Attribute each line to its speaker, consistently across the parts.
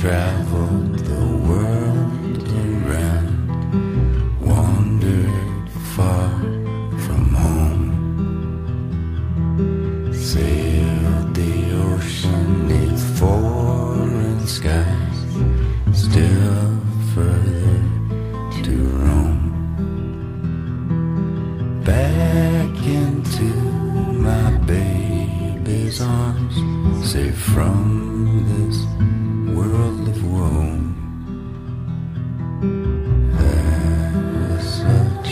Speaker 1: traveled the world around, wandered far from home, sailed the ocean neath foreign skies, still further to roam. Back into my baby's arms, safe from this world of woe. That was such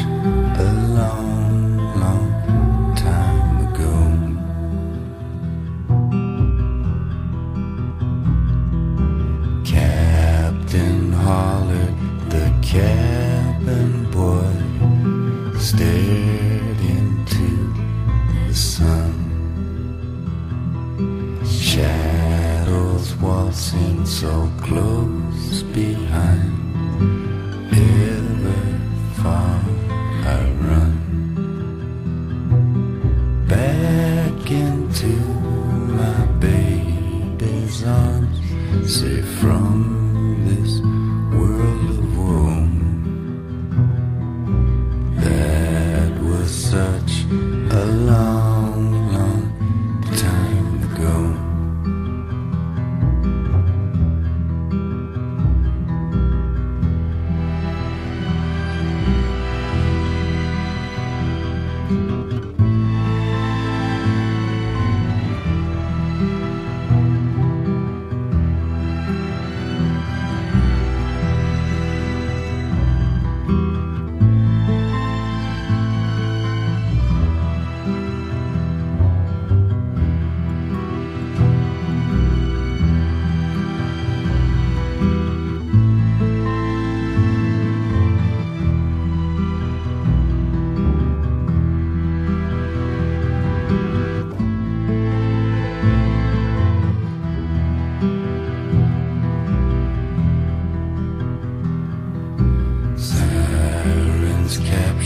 Speaker 1: a long, long time ago. Captain hollered, the cabin boy stared into the sun. Shadows waltzing so close behind. Ever far I run back into my baby's arms, safe from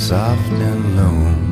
Speaker 1: soft and low.